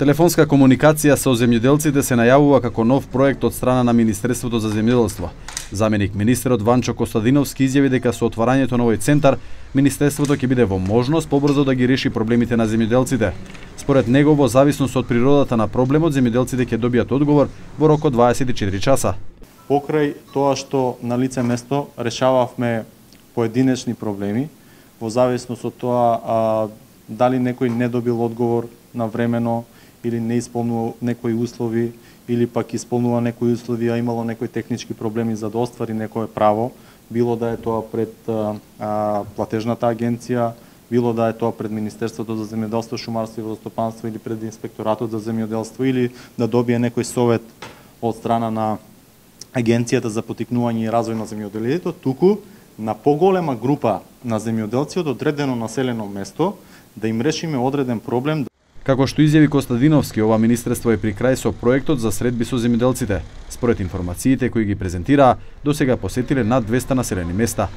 Телефонска комуникација со земјоделците се најавува како нов проект од страна на Министерството за земјоделство. Заменик министерот Ванчо Костадиновски изјави дека со отварањето на овој центар, Министерството ќе биде во можност побрзо да ги реши проблемите на земјоделците. Според него, во зависност од природата на проблемот, земјоделците ќе добијат одговор во рок од 24 часа. Покрај тоа што на лице место решававме поединечни проблеми, во зависност од тоа а, дали некој не добил одговор на времено, или не исполнува некои услови или пак исполнува некои услови, а имало некои технички проблеми за да оствари некое право, било да е тоа пред а, а, платежната агенција, било да е тоа пред Министерството за земјоделство, шумарство и водостопанство или пред Инспекторатот за земјоделство или да добие некој совет од страна на Агенцијата за потикнување и развој на земјоделието, туку на поголема група на земјоделци од одредено населено место да им решиме одреден проблем Како што изјави Костадиновски, ова министерство е при крај со проектот за средби со земјоделците. Според информациите кои ги презентира, до сега посетиле над 200 населени места.